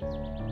Música